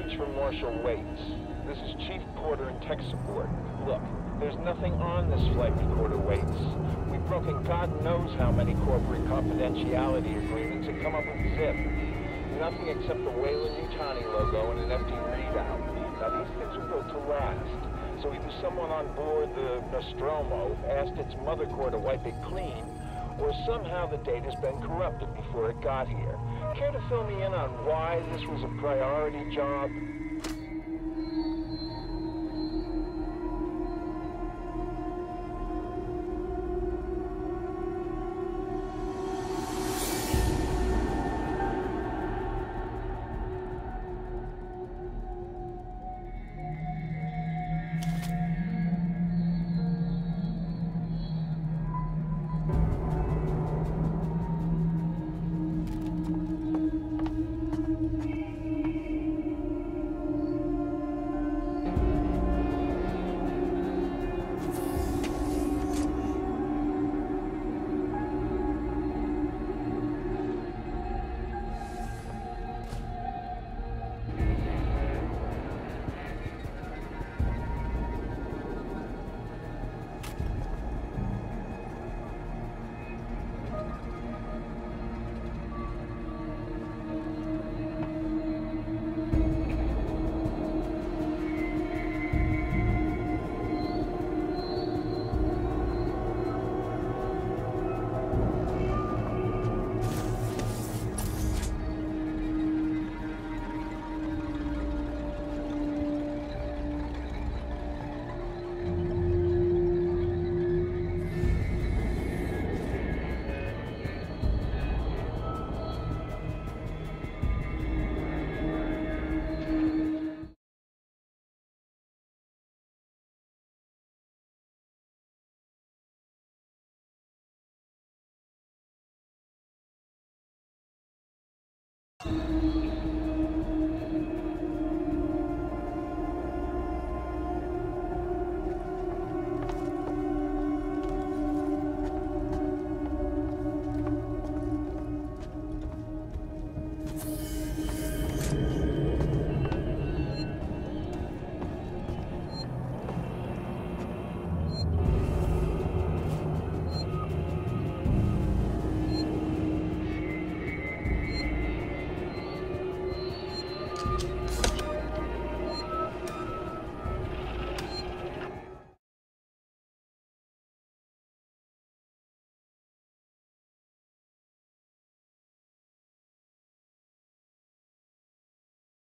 for Marshal Waits. This is Chief Porter and tech support. Look, there's nothing on this flight recorder, Waits. We've broken God knows how many corporate confidentiality agreements and come up with zip. Nothing except the Weyland-Yutani logo and an empty readout. Now, these things are built to last. So either someone on board the Nostromo asked its mother core to wipe it clean, or somehow the data's been corrupted before it got here. Care to fill me in on why this was a priority job?